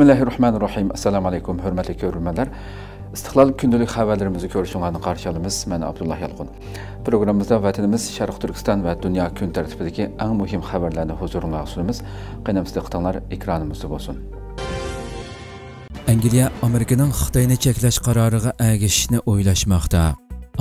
bismillahi rohmanir rohim assalomu alaykum hurmatli ko'rurmanlar istiqlol kundalik xabarlarimizni ko'rishinglarni qarshi olamiz. Man abdulloh yalqun programmamizda vatanimiz sharq turkiston va dunyo kun tartibidagi eng muhim xabarlarni huzuringizga sunamiz qaynamsiz diqqatinglar ekranimizda bo'lsin. Angliya amerikaning xitoyni cheklash qaroriga agishishni o'ylashmoqda.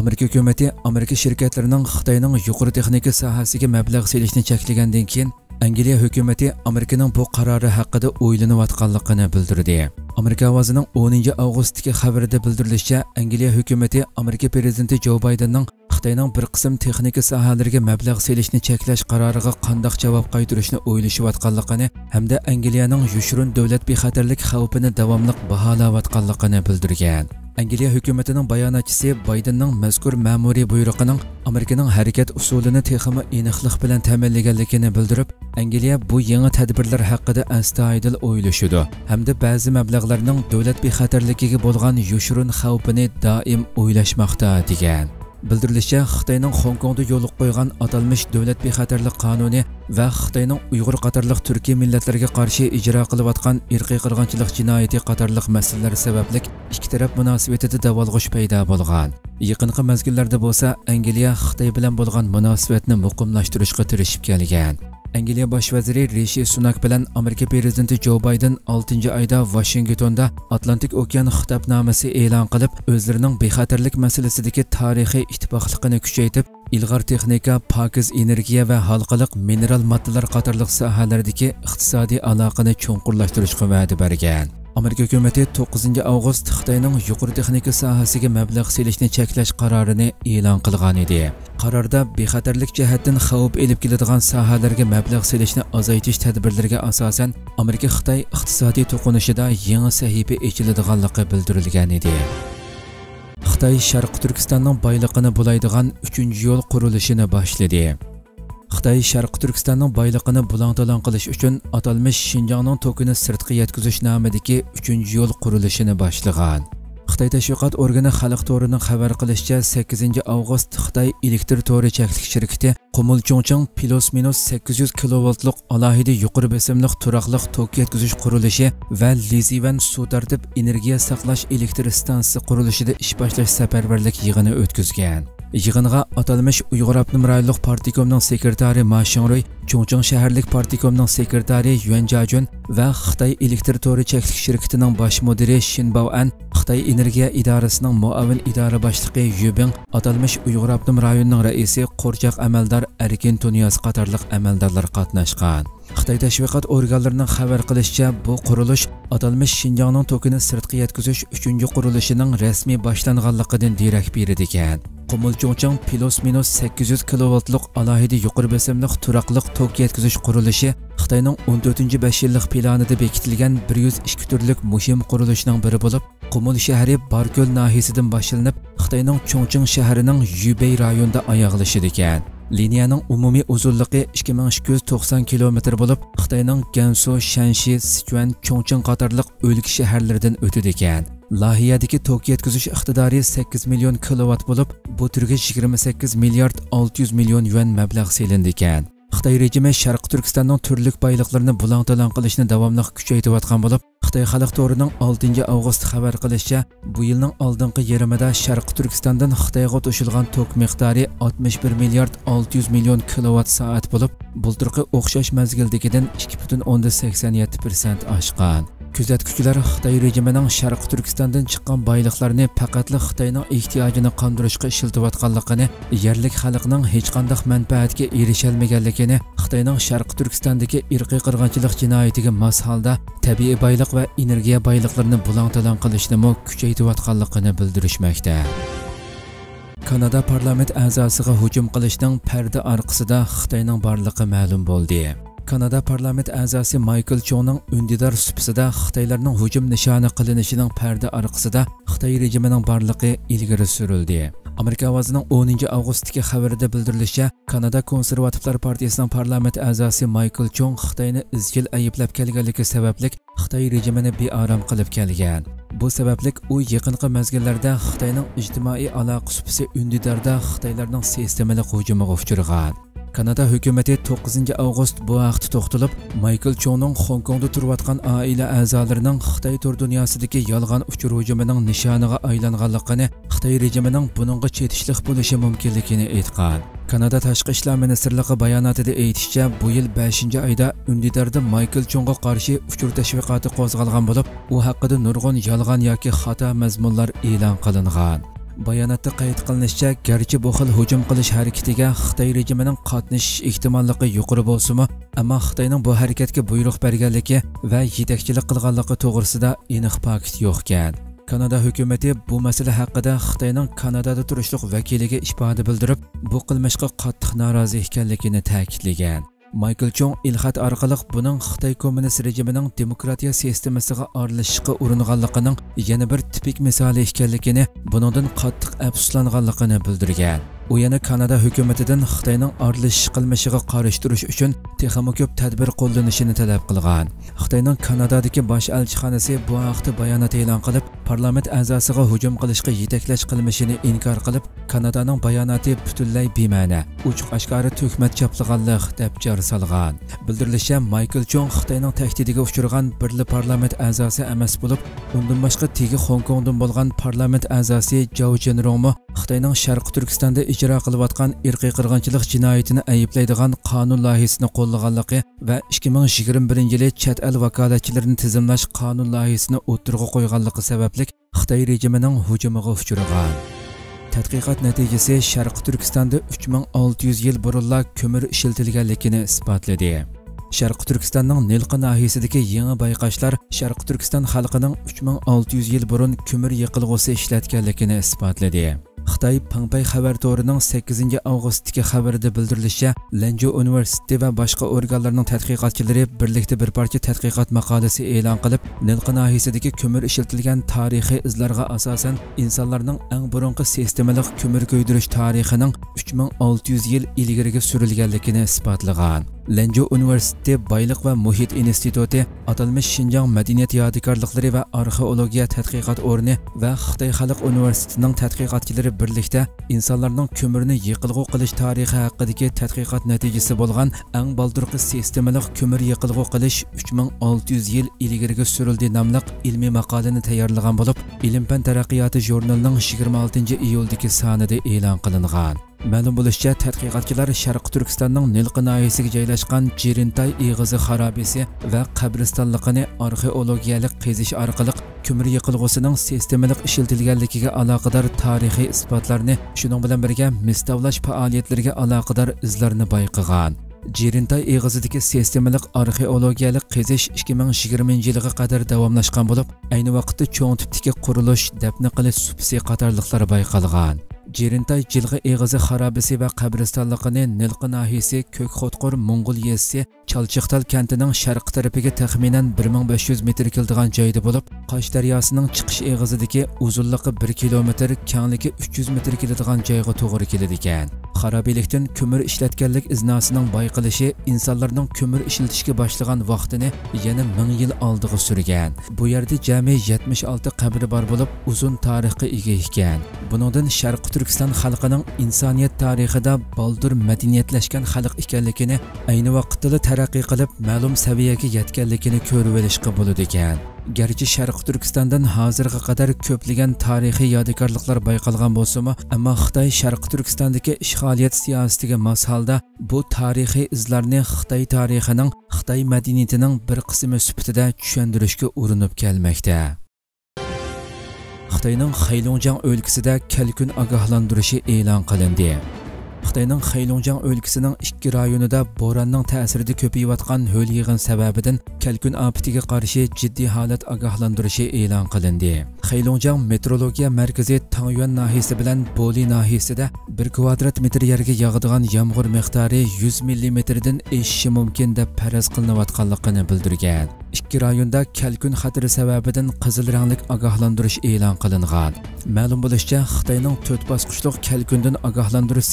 Amerika hukumati amerika shirkatlarining xitoyning yuqori texnika sohasiga mablag' selishni cheklagandan keyin Angliya hukumati Amerikaning bu qarori haqida o'ylanayotganligini bildirdi. Amerika ovozining 10 avgustdagi xabarida bildirilishicha, Angliya hukumati Amerika prezidenti Jo Baydenning Xitoyning bir qism texnika sohalariga mablag' selishni cheklash qaroriga qanday javob qaytarishni o'ylashayotganligini hamda Angliyaning yushurun davlat bexatarlik xavfini davomli baholayotganligini bildirgan. Angliya hukumatining bayonotchisi Baydenning mazkur ma'muriy buyrug'ining Amerikaning harakat usulini texmi aniqlik bilan ta'minlaganligini bildirib, Angliya bu yangi tadbirlar haqida astoydil o'ylashidi hamda ba'zi mablag'larning davlat bexatarligiga bo'lgan yushurun xavfini doim o'ylashmoqda degan. Bildirilishicha xitoyning Hong Kongda yo'l qo'ygan atalmish davlat bexatarlik qonuni va xitoyning uyg'ur qatorliq turkiy millatlarga qarshi ijro qilayotgan irqiy qirg'inchilik jinoyati qatorliq masalalar sababli ikki taraf munosabatida davolg'ish paydo bo'lgan. Yaqinqi mazgillarda bo'lsa angliya xitoy bilan bo'lgan munosabatni muqimlashtirishga tirishib kelgan. Angliya bosh vaziri Rishi Sunak bilan Amerika prezidenti Jo Bayden 6 oyda Washingtonda Atlantik okean xitobnomasi e'lon qilib, o'zlarining bexatarlik masalasidagi tarixiy ittifoqligini kuchaytirib, ilg'or texnika, pokiz energiya va halqaliq mineral moddalar qatorliq sohalardagi iqtisodiy aloqani chuqurlashtirishga va'da bergan. Amerika hukumati 9 avgust Xitoyning yuqori texnika sohasiga mablag' selishni cheklash qarorini e'lon qilgan edi. Qarorda bexatarlik jihatdan xavf elib keladigan sohalarga mablag' selishni azaytish tadbirlariga asosan Amerika Xitoy iqtisodiy to'qinishida yangi sahifa ochiladiganligi bildirilgan edi. Xitoy Sharq Turkistonning boyligini bulaydigan 3-yo'l qurilishini boshladi. Xitoy Sharq Turkistonning boyliqini bulang-talang qilish uchun atalmish Shinjongning tokini sirtqi yetkazish nomidagi 3-yo'l qurilishini boshlagan. Xitoy tashviqot organi xalq to'rining xabar qilishicha 8 avgust Xitoy elektr to'ri cheklik shirkati Qumul Chongchang plus minus 800 kilovoltlik alohida yuqori besimliq turoqliq tok yetkazish qurilishi va Lizivan suv tartib energiya saqlash elektr stansiyasi qurilishida ish boshlash safarbarlik yig'ini o'tkazgan. Yığınğa atalmış Uyğur Abdümraylıq Partikomның sekretari Maşinroy, Çongçong şəhərlik Partikomның sekretari Yuan Jajun və Xitay Elektr Tori Çəklik baş müdiri Shin Bao-an, Xitay Energiya İdarəsinin muavin idarə başlığı Yubing, atalmış Uyğur Abdümrayonның rəisi Qorcaq əməldar Erkin Tunyas qatarlıq əməldarlar qatnaşqan. Xitoy tashviqot organlarining xabar qilishicha, bu qurilish atalmish Shinjongning tokini sirtqa yetkazish 3 qurilishining rasmiy boshlanganligidan derak beradi ekan. Qumul Chongchang plus minus 800 kilovoltlik alohida yuqori besimli turaqliq tok yetkazish qurilishi Xitoyning 14-5 yillik planida bekitilgan 102 turlik muhim qurilishning biri bo'lib, Qumul shahri Barko'l nahiyasidan boshlanib, Xitoyning Chongchang shahrining Yubey rayonida oyoqlashidi ekan. Liniyaning umumiy uzunligi 2290 km bo'lib, Xitoyning Gansu, Shanxi, Sichuan, Chongqing qatorliq o'lka shaharlaridan o'tadi ekan. Lohiyadagi tok yetkazish iqtidori 8 million kilovat bo'lib, bu turga 28 milliard 600 million yuan mablag' selindi ekan. Xitoy rejimi Sharq Turkistonning turli boyliqlarini bulang-talang qilishni davomli kuchaytirayotgan bo'lib, Xitoy xalq to'rining 6 avgust xabar qilishicha, bu yilning oldingi yarmida Sharq Turkistondan Xitoyga qo'shilgan tok miqdori 61 milliard 600 million kilovat soat bo'lib, bultirqi o'xshash mazgildagidan 2.87% oshgan. күзәткүчләр Хытай режимының Шәрқ Түркістандан чыккан байлыкларны фақатлы Хытайның ихтиҗын кандырышка ишелтеп атканлыгын, ярлык халыкның һеч кандай мәнфәәткә ирешә алмаганлыгын, Хытайның Шәрқ Түркістандагы ирқи кыргынчылык җинаятыга мас халда табиий байлык ва энергия байлыкларын булаң-талаң кылышны мо күчәйтеп атканлыгын белдиришмәктә. Kanada parlament a'zosiga hujum qilishning parda orqasida Xitoyning borligi ma'lum bo'ldi. Kanada parlament a'zosi Michael Chongning undidor supisida Xitoylarning hujum nishoni qilinishining parda orqasida Xitoy rejimining borligi ilgari surildi. Amerika ovozining 10 avgustdagi xabarida bildirilishicha, Kanada konservativlar partiyasining parlament a'zosi Michael Chong Xitoyni izchil ayblab kelganligi sababli Xitoy rejimini beorom qilib kelgan. Bu sababli u yaqinqi mazgillarda Xitoyning ijtimoiy aloqa supisi undidorda Xitoylarning sistemalik hujumiga uchragan. Kanada hukumati 9 avgust bu haqda to'xtalib maykl chongning xong kongda turayotgan oila a'zolarining xitoy tur dunyosidagi yolg'on uchur hujumining nishoniga aylanganligini xitoy rejimining buningga chetishliq bo'lishi mumkinligini aytgan. Kanada tashqi ishlar ministrligi bayonotida aytishicha bu yil 5 oyda undidarda maykl chongga qarshi uchur tashviqoti qo'zg'algan bo'lib u haqida nurg'un yolg'on yoki xato mazmunlar e'lon qilingan. Bayonotda qayd qilinishicha garchi bu xil hujum qilish harakatiga xitoy rejimining qatnashish ehtimolligi yuqori bo'lsimi ammo xitoyning bu harakatga buyruq berganligi va yetakchilik qilganligi to'g'risida aniq fakt yo'qkan. Kanada hukumati bu masala haqida xitoyning kanadada turishliq vakiliga ifoda bildirib bu qilmishga qattiq norozi ekanligini ta'kidlagan. Maykl chong ilxat orqali buning xitoy kommunist rejimining demokratiya sistemasiga aralashishga uringanligining yana bir tipik misoli ekanligini buningdan qattiq afsuslanganligini bildirgan u yana kanada hukumatidan xitoyning aralashish qilmishiga qarshi turish uchun texmi ko'p tadbir qo'llanishini talab qilgan. Xitoyning kanadadagi bosh elchixonasi bu haqda bayonot e'lon qilib parlament a'zosiga hujum qilishga yetaklash qilmishini inkor qilib kanadaning bayonoti butunlay bema'ni uchuq oshkori tuhmat choplaganlik deb jar solgan. Bildirilishicha maykl chong xitoyning tahdidiga uchragan birli parlament a'zosi emas bo'lib undan boshqa tegi hong kongdan bo'lgan parlament a'zosi jao jenrongmi xitoyning sharqi turkistonda ijro qilayotgan irqiy qirg'inchilik jinoyatini ayblaydigan qonun loyihasini qo'llaganligi va 2021 yili chet el vakolatchilarini tizimlash qonun loyihasini o'ttirg'a qo'yganligi sababli xitoy rejimining hujumiga uchragan tadqiqot natijasi sharqi turkistonda 3600 yil burunla ko'mir ishlatilganligini isbotladi. Sharqi turkistonning nilqi nahiyasidagi yangi bayqashlar sharqi turkiston xalqining 3600 yil burun ko'mir yiqilg'usi ishlatganligini isbotladi. Xitoy pangpay xabar to'rining 8 avgustdagi xabarida bildirilishicha lanjo universiteti va boshqa organlarning tadqiqotchilari birlikda bir parcha tadqiqot maqolasi e'lon qilib nilqi nahiyasidagi ko'mir ishlatilgan tarixiy izlarga asosan insonlarning eng burunqi sistemalik ko'mir ko'ydirish tarixining 3600 yil ilgariga surilganligini isbotlagan. Lanjo Universiteti Boyliq va muhit instituti atalmish Shinjong madaniyat yodikorliklari va arxeologiya tadqiqot o'rni va Xitoy xalq universitetining tadqiqotchilari birlikda insonlarning ko'mirni yiqilg'u qilish tarixi haqidagi tadqiqot natijasi bo'lgan eng baldirqi sistemalik ko'mir yiqilg'u qilish 3600 yil ilgariga surildi nomli ilmiy maqolani tayyorlagan bo'lib, Ilm fan taraqqiyoti jurnalining 26 iyuldagi sonida e'lon qilingan. Мәлім bo'lishicha, tadqiqotchilar Шарқы Түркістанның Нилқы noyasiga joylashgan Jirintay иғызы харабесі va qabristonligini arxeologiyalik qazish orqali көмір еқылғысының sistemalik ішілтілгәлікіге aloqador tarixiy isbotlarni, shuning bilan birga mistavlash faoliyatlariga aloqador izlarni байқыған. Jirintay ig'izidagi sistemalik arxeologiyalik qazish 2020 yilga qadar davomlashgan bo'lib, ayni vaqtda cho'ng tipdagi qurilish, dafn qilish supsi qatorliqlar bayqalgan. Жерінтай жылғы еғізі харабесі вә қабірстанлықының Нілқы нахесі Көкқотқыр Мұңғыл есі Chalchiqtal kentining sharq tarafiga taxminan 1500 metr keladigan joyda bo'lib, Qosh daryosining chiqish eg'izidagi uzunligi 1 kilometr, kengligi 300 metr keladigan joyga to'g'ri keladi ekan. Xarobiylikdan ko'mir ishlatganlik iznosining bayqilishi insonlarning ko'mir ishlatishga boshlagan vaqtini yana 1000 yil oldiga surgan. Bu yerda jami 76 qabri bor bo'lib, uzun tarixga ega ekan. Buningdan Sharq Turkiston xalqining insoniyat tarixida baldur madaniyatlashgan xalq ekanligini, ayni vaqtda taraqqiy qilib, ma'lum saviyaga yetganligini ko'rib olishga bo'ladi ekan. garchi sharq turkistondan hozirga qadar ko'plagan tarixiy yodikorliklar bayqalgan bo'lsa-mu, ammo xitoy sharq turkistondagi ishg'oliyat siyosatiga mos holda bu tarixiy izlarni xitoy tarixining xitoy madaniyatining bir qismi sifatida tushuntirishga urinib kelmoqda xitoyning xaylonjang o'lkasida kalkun ogohlantirishi e'lon qilindi xitoyning xaylonjang o'lkasining ikki rayonida bo'ronning ta'sirida ko'payayotgan ho'l yig'in sababidan kalkun ofatiga qarshi jiddiy holat ogohlantirishi e'lon qilindi xaylonjang meteorologiya markazi tangyuan nahiyasi bilan boli nahiyasida 1 kvadrat metr yerga yog'adigan yomg'ir miqdori 100 millimetrdan eshishi mumkin deb faraz qilinayotganligini bildirgan ikki rayonda kalkun xatiri sababidan qizil ranglik ogohlantirish e'lon qilingan ma'lum bo'lishicha xitoyning to'rt bosqichli kalkundan ogohlantirish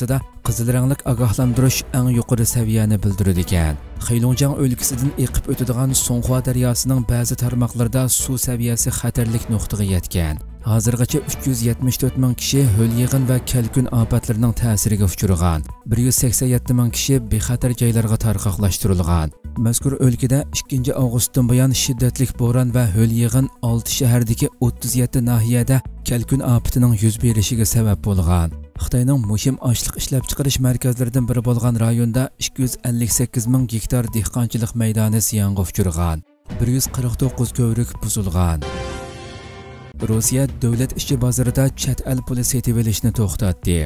sistemasida qizil ranglik ogohlantirish eng yuqori saviyani bildiradi ekan. Xaylonjang o'lkasidan eqib o'tadigan so'ngxua daryosining ba'zi tarmoqlarida suv saviyasi xatarlik nuqtaga yetgan. Hozirgacha 374 ming kishi ho'l yig'in va kalkun ofatlarining ta'siriga uchragan. 187 ming kishi bexatar joylarga tarqoqlashtirilgan. Mazkur o'lkada 2 avgustdan buyon shiddatli bo'ron va ho'l yig'in 6 shahardagi 37 nahiyada kalkun ofatining yuz berishiga sabab bo'lgan. Xitoyning muhim ochliq ishlab chiqarish markazlaridan biri bo'lgan rayonda 258 ming gektar dehqonchilik maydoni ziyonga uchirgan, 149 ko'vrik buzilgan. Rossiya davlat ishchi bozorida chet el puli setib olishni to'xtatdi.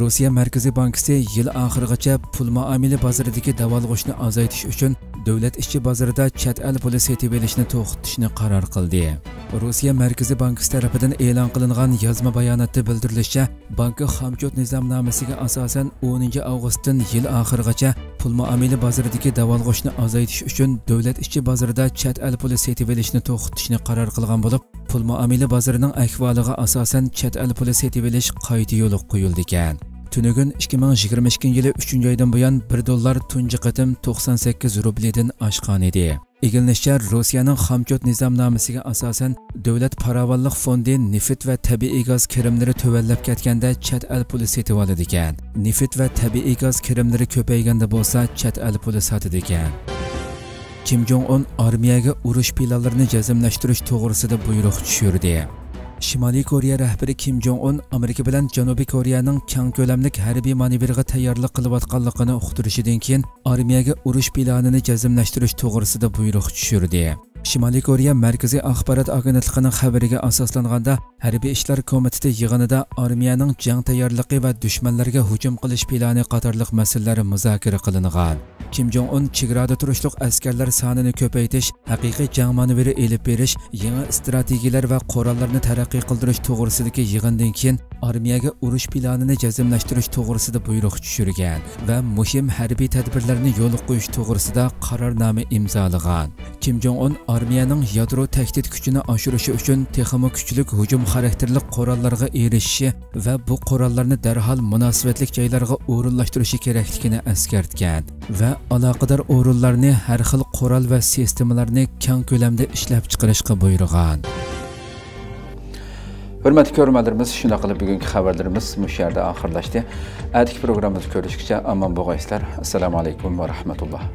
Rossiya markaziy bankisi yil oxirigacha pul muomala bozoridagi davolg'ishni azaytish uchun davlat ishchi bozorida chet el puli setib olishni to'xtatishni qaror qildi. Rossiya markaziy banki tarafidan e'lon qilingan yozma bayonotda bildirilishicha banki hamchot nizomnomasiga asosan 10 avgustdan yil oxirigacha pul muomala bozoridagi davolg'ishni azaytish uchun davlat ishchi bozorida chet el puli setib olishni to'xtatishni qaror qilgan bo'lib pul muomala bozorining ahvoliga asosan chet el puli setib olish qayta yo'li qo'yildi ekan. Tunugun 2022 yili 3 oydan buyon 1 dollar tunji qatim 98 rublidan oshgan edi Egilnishcha Rossiyaning xomchot nizomnomasiga asosan davlat paravonlik fondi nefit va tabiiy gaz kirimlari tuvallab ketganda chet el puli setib oladi ekan. Nefit va tabiiy gaz kirimlari ko'payganda bo'lsa, chet el puli sotadi ekan. Kim Jong Un armiyaga urush planlarini jazmlashtirish to'g'risida buyruq tushirdi. Shimoliy Koreya rahbari Kim Jong Un Amerika bilan Janubiy Koreyaning keng ko'lamlik harbiy manevrga tayyorlik qilayotganligini uqtirishidan keyin armiyaga urush planini jazmlashtirish to'g'risida buyruq tushirdi. Shimoliy Koreya Markaziy axborot agentligining xabariga asoslanganda harbiy ishlar komiteti yig'inida armiyaning jang tayyorligi va dushmanlarga hujum qilish plani qatorliq masalalar muzokara qilingan. Kim Jong Un chegarada turishliq askarlar sonini ko'paytirish, haqiqiy jang manevri elib berish, yangi strategiyalar va qurollarni taraqqiy qildirish to'g'risidagi yig'indan keyin armiyaga urush planini jazmlashtirish to'g'risida buyruq tushirgan va muhim harbiy tadbirlarni yo'l qo'yish to'g'risida qarornoma imzolagan. Kim Jong Un armiyaning yadro tahdid kuchini oshirishi uchun texmo kuchlik hujum xarakterli qurollarga erishishi va bu qurollarni darhol munosabatli joylarga o'rinlashtirishi kerakligini eskartgan va aloqador o'rinlarni har xil qurol va sistemalarni keng ko'lamda ishlab chiqarishga buyurgan. Hurmatli ko'ruvchilarimiz shunday qilib bugungi xabarlarimiz mush yerda oxirlashdi. Atigi programmamizni ko'rishguncha omon bo'lg'aysizlar assalomu alaykum va rahmatulloh.